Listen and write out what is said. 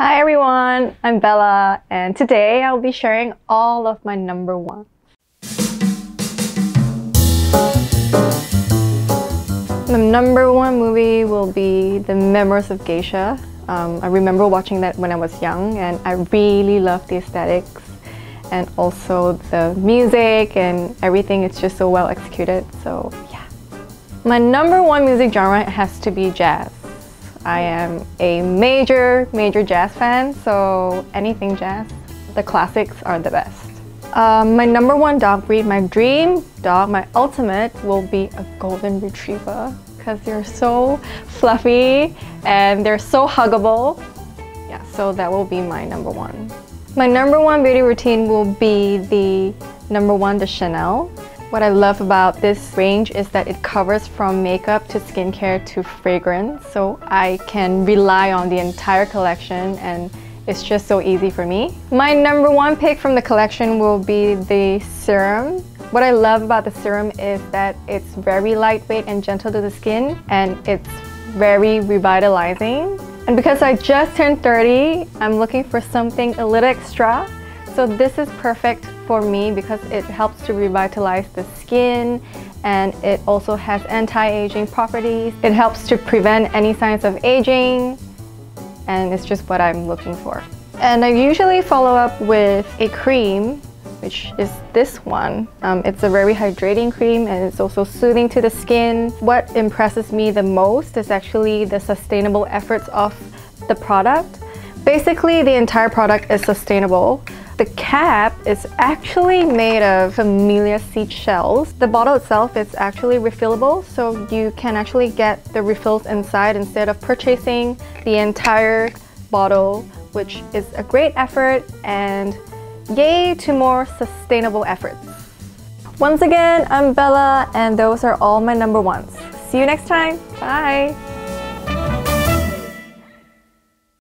Hi everyone, I'm Bella and today I'll be sharing all of my number one. The number one movie will be The Memoirs of Geisha. Um, I remember watching that when I was young and I really love the aesthetics and also the music and everything. It's just so well executed, so yeah. My number one music genre has to be jazz. I am a major, major jazz fan, so anything jazz. The classics are the best. Um, my number one dog breed, my dream dog, my ultimate will be a golden retriever because they're so fluffy and they're so huggable. Yeah, so that will be my number one. My number one beauty routine will be the number one, the Chanel. What I love about this range is that it covers from makeup to skincare to fragrance, so I can rely on the entire collection and it's just so easy for me. My number one pick from the collection will be the serum. What I love about the serum is that it's very lightweight and gentle to the skin and it's very revitalizing. And because I just turned 30, I'm looking for something a little extra. So this is perfect for me because it helps to revitalize the skin and it also has anti-aging properties. It helps to prevent any signs of aging and it's just what I'm looking for. And I usually follow up with a cream which is this one. Um, it's a very hydrating cream and it's also soothing to the skin. What impresses me the most is actually the sustainable efforts of the product. Basically, the entire product is sustainable. The cap is actually made of camellia seed shells. The bottle itself is actually refillable, so you can actually get the refills inside instead of purchasing the entire bottle, which is a great effort and yay to more sustainable efforts. Once again, I'm Bella and those are all my number ones. See you next time. Bye!